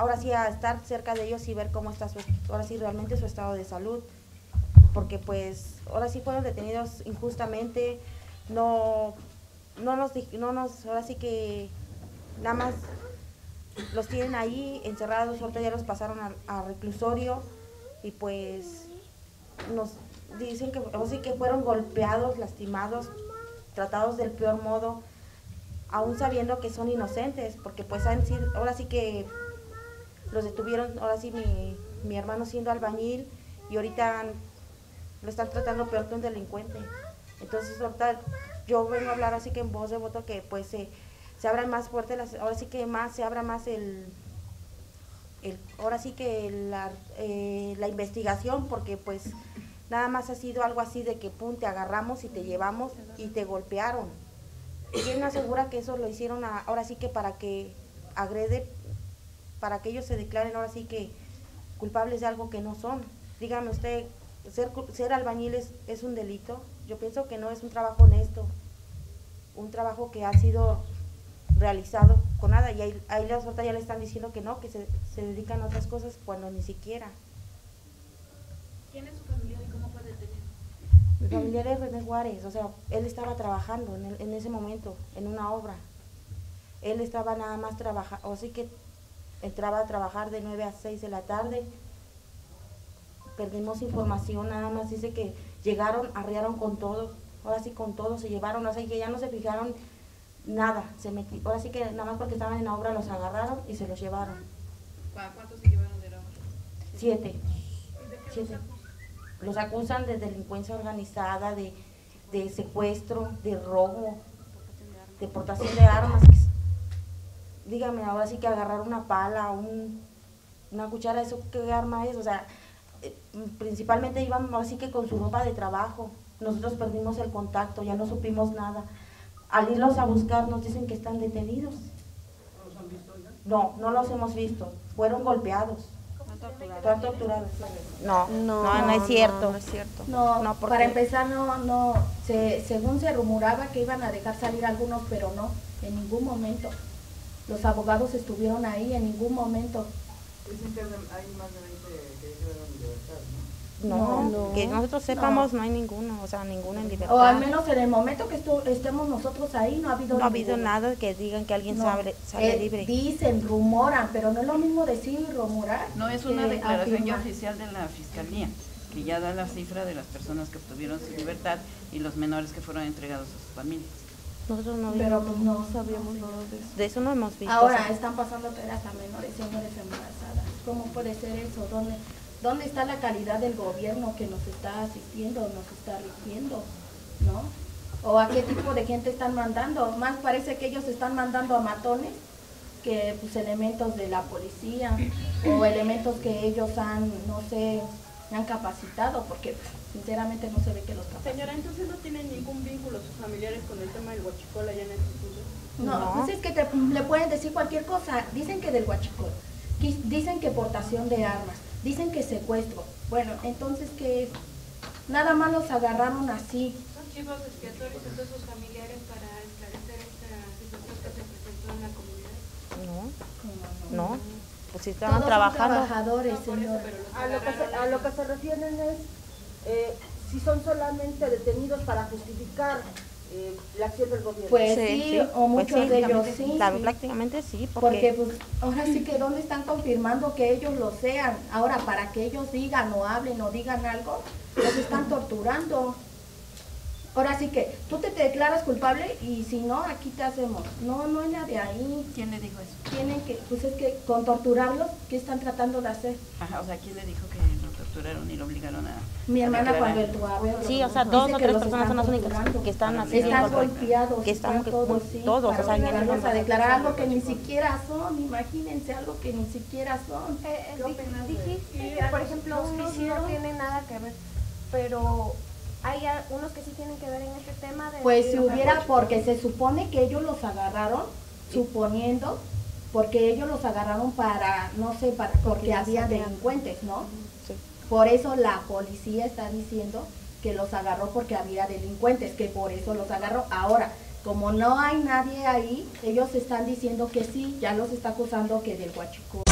ahora sí a estar cerca de ellos y ver cómo está su, ahora sí realmente su estado de salud, porque pues ahora sí fueron detenidos injustamente, no, no nos, no nos, ahora sí que nada más los tienen ahí encerrados, ahorita ya los pasaron a, reclusorio y pues nos dicen que, o sí que fueron golpeados, lastimados, tratados del peor modo, aún sabiendo que son inocentes, porque pues han sido, ahora sí que los detuvieron, ahora sí mi, mi hermano siendo albañil y ahorita lo están tratando peor que un delincuente. Entonces ahorita yo vengo a hablar así que en voz de voto que pues se, se abran más fuerte, las, ahora sí que más se abra más el, el ahora sí que la, eh, la investigación, porque pues nada más ha sido algo así de que pum, te agarramos y te llevamos y te golpearon. Me asegura que eso lo hicieron ahora sí que para que agrede, para que ellos se declaren ahora sí que culpables de algo que no son. Dígame usted, ser, ser albañil es, un delito. Yo pienso que no es un trabajo honesto, un trabajo que ha sido realizado con nada. Y ahí, ahí las otras ya le están diciendo que no, que se, se dedican a otras cosas cuando ni siquiera. ¿Quién es su familiar y cómo fue detenido? Mi familiar es René Juárez, o sea, él estaba trabajando en, en ese momento, en una obra. Él estaba nada más trabajando, o sí que entraba a trabajar de 9 a 6 de la tarde. Perdimos información, nada más dice que llegaron, arriaron con todos, ahora sí con todos, se llevaron, o sea, que ya no se fijaron nada, se metí, ahora sí que nada más porque estaban en la obra los agarraron y se los llevaron. ¿Cuántos se llevaron de la obra? Siete. Siete. Los acusan de delincuencia organizada, de, secuestro, de robo, de portación de armas. Dígame, ahora sí que agarrar una pala, un, una cuchara, ¿eso qué arma es? O sea, eh, principalmente iban así que con su ropa de trabajo. Nosotros perdimos el contacto, ya no supimos nada. Al irlos a buscar nos dicen que están detenidos. ¿No los han visto ya? No, no los hemos visto. Fueron golpeados. ¿Están torturados? No, no, no, es cierto. No, es cierto. No, para empezar, no, no, se, según se rumoraba que iban a dejar salir algunos, pero no, en ningún momento. Los abogados estuvieron ahí en ningún momento. Dicen que hay más de 20 que quedaron en libertad, ¿no? No, que nosotros sepamos no. hay ninguno, o sea, ninguno en libertad. O al menos en el momento que estemos nosotros ahí no ha habido No ha habido nada que digan que alguien sale, sale eh, libre. Dicen, rumoran, pero no es lo mismo decir rumorar. No, es una declaración ya oficial de la Fiscalía, que ya da la cifra de las personas que obtuvieron su libertad y los menores que fueron entregados a sus familias. Nosotros no Pero pues no sabíamos nada de eso. De eso no hemos visto. Ahora están pasando peras a menores, señores embarazadas. ¿Cómo puede ser eso? ¿Dónde? ¿Dónde está la calidad del gobierno que nos está asistiendo, nos está rigiendo? ¿No? ¿O a qué tipo de gente están mandando? Más parece que ellos están mandando a matones que pues elementos de la policía o elementos que ellos han, no sé, han capacitado, porque sinceramente no se ve que los capacitan. Señora, entonces no tienen ningún vínculo sus familiares con el tema del huachicol allá en el futuro. No, no. pues es que le pueden decir cualquier cosa. Dicen que del huachicol, dicen que portación de armas, Dicen que secuestro. Bueno, entonces, ¿qué es? Nada más los agarraron así. ¿Son chivos expiatorios entonces sus familiares para esclarecer esta situación que se presentó en la comunidad? No, no, pues si estaban trabajando. trabajadores, señor. A lo, que se, a lo que se refieren es eh, si son solamente detenidos para justificar eh, la acción del gobierno. Pues sí, o pues muchos de ellos sí. Prácticamente sí. Porque, pues ahora sí que ¿dónde están confirmando que ellos lo sean? Ahora, para que ellos digan o hablen o digan algo, los están torturando. Ahora sí que tú te, declaras culpable y si no, aquí te hacemos. No, no es de ahí. ¿Quién le dijo eso? Tienen que, pues es que con torturarlos, ¿qué están tratando de hacer? Ajá, o sea, ¿quién le dijo que lo torturaron y lo obligaron a... Mi hermana cuando el Sí, o sea, dos o tres personas son las únicas que están así. Están golpeados. Que están, todos, sí, todos. O sea, vamos a declarar algo que ni siquiera son, imagínense algo que ni siquiera son. Eh, eh dijiste que, por ejemplo, unos no tienen nada que ver, pero hay unos que sí tienen que ver en este tema. De pues si hubiera, porque se supone que ellos los agarraron, suponiendo, porque ellos los agarraron para, no sé, para, porque había delincuentes, ¿no? Por eso la policía está diciendo que los agarró porque había delincuentes, que por eso los agarró. Ahora, como no hay nadie ahí, ellos están diciendo que sí, ya los está acusando que del guachico.